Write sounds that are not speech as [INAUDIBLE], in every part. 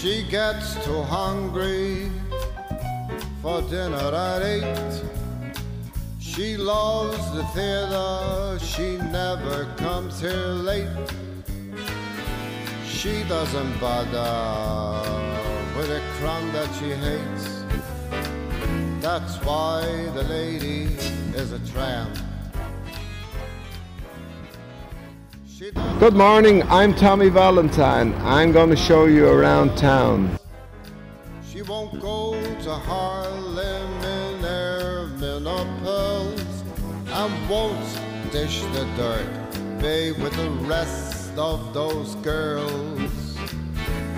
She gets too hungry for dinner at eight. She loves the theater, she never comes here late. She doesn't bother with a crumb that she hates. That's why the lady is a tramp. Good morning, I'm Tommy Valentine. I'm going to show you around town. She won't go to Harlem in her menopause and won't dish the dirt, babe, with the rest of those girls.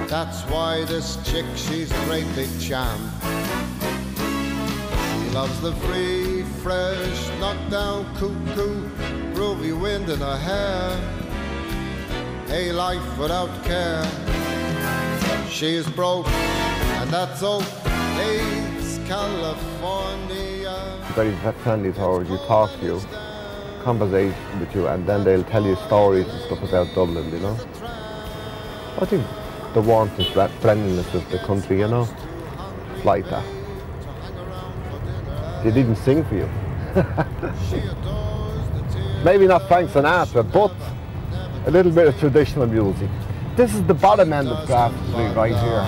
That's why this chick, she's a great big champ. She loves the free, fresh, knockdown, cuckoo, groovy wind in her hair. Hey, life without care. She is broke, and that's all. Hates California. Very friendly towards you, talk to you, conversate with you, and then they'll tell you stories and stuff about Dublin, you know. I think the warmth and fri- friendliness of the country, you know, like that. They didn't sing for you. [LAUGHS] She adores the tears. Maybe not Frank Sinatra, but a little bit of traditional music. This is the bottom end of Grafton right here.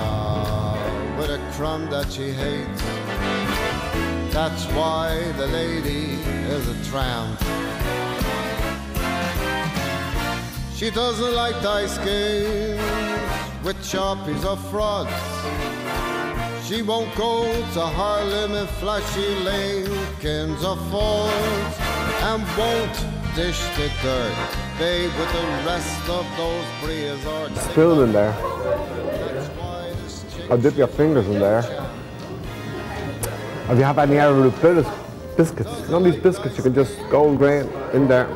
With a crumb that she hates. That's why the lady is a tramp. She doesn't like dice games with sharpies or frauds. She won't go to Harlem in flashy Lincolns or Fords and won't dish the dirt, babe, with the rest of those breers or Spoon in there. I'll dip your fingers in there. If you have any Arrowroot bis- biscuits, you know these biscuits, you can just go and grain in there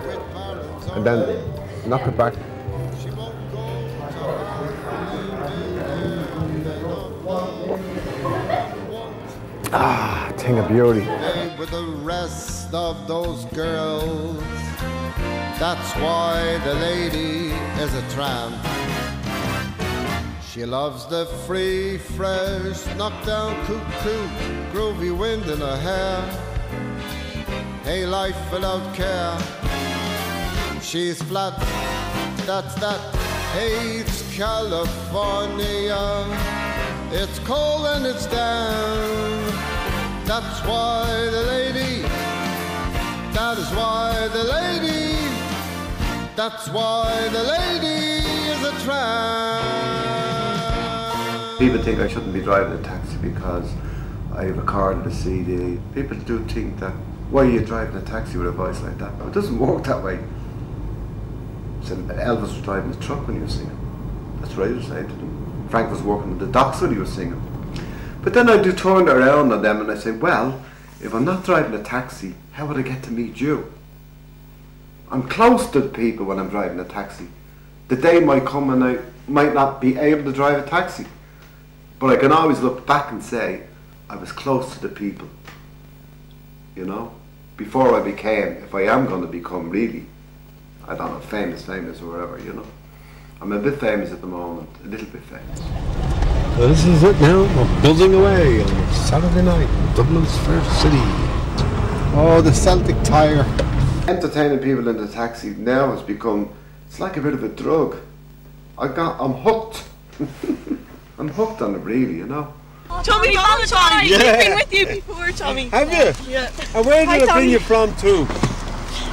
and then knock it back. Ah, thing of beauty. With the rest of those girls. That's why the lady is a tramp. She loves the free, fresh, knockdown cuckoo, groovy wind in her hair. Hey, life without care. She's flat, that's that. Hates California. It's cold and it's down. That's why the lady. That is why the lady. That's why the lady is a tramp. People think I shouldn't be driving a taxi because I have a car and a CD. People do think that why are you driving a taxi with a voice like that? But it doesn't work that way. So Elvis was driving a truck when he was singing. That's what I was saying to them. Frank was working at the docks when he was singing. But then I do turn around on them and I say, well, if I'm not driving a taxi, how would I get to meet you? I'm close to the people when I'm driving a taxi. The day might come and I might not be able to drive a taxi. But I can always look back and say, I was close to the people. You know? Before I became, if I am going to become really, I don't know, famous, famous or whatever, you know? I'm a bit famous at the moment, a little bit famous. So this is it now. We're building away on Saturday night in Dublin's first city. Oh, the Celtic Tiger. Entertaining people in the taxi now has become, it's like a bit of a drug. I got, I'm hooked. [LAUGHS] I'm hooked on it really, you know? Tommy Valentine! Yeah. We've been with you before, Tommy. Have you? Yeah. And where Hi, did I bring you from too?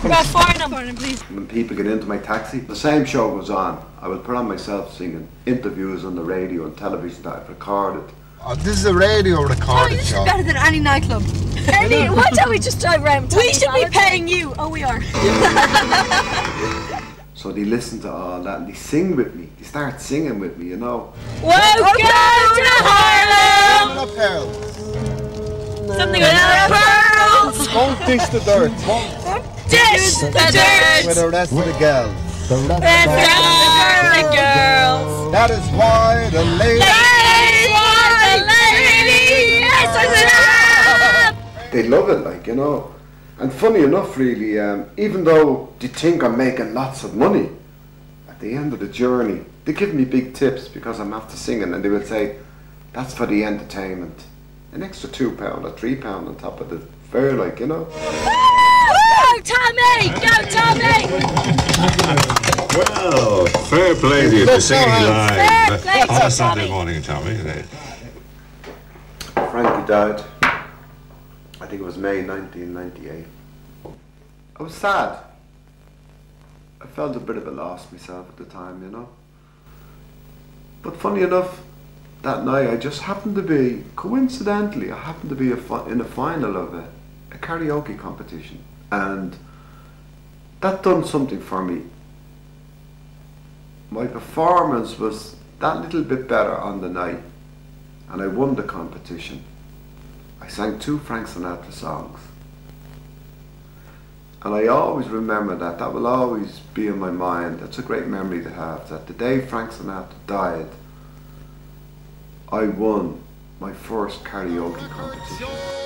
Rathfarnham. Farnham, please. when people get into my taxi, the same show goes on. I will put on myself singing interviews on the radio and television that I've recorded. Oh, this is a radio Oh, recorded this is better than any nightclub. [LAUGHS] Any, why don't we just drive around? We should be paying you. Oh, we are. [LAUGHS] So they listen to all that and they sing with me. They start singing with me, you know. Welcome to Harlem. Up pearls. Something with pearls. Won't dish the dirt. Won't Dish the with dirt. the rest of the girls. The rest Let's of grab the girls. That is why the lady. Lady, the lady is a tramp. They love it, like, you know. And funny enough, really, um, even though they think I'm making lots of money, at the end of the journey, they give me big tips because I'm after singing, and they will say, "That's for the entertainment." An extra two pound or three pound on top of the fare, like you know. Go, Tommy! Go, Tommy! Well, fair play to you for singing Fair live play to on a Sunday Tommy. morning, Tommy. isn't it? Frankie died. I think it was May 1998. I was sad. I felt a bit of a loss myself at the time, you know. But funny enough, that night I just happened to be, coincidentally, I happened to be a fi- in a final of a, a karaoke competition. And that done something for me. My performance was that little bit better on the night and I won the competition. I sang two Frank Sinatra songs. And I always remember that. That will always be in my mind. That's a great memory to have. That the day Frank Sinatra died, I won my first karaoke competition.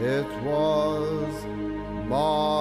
it was my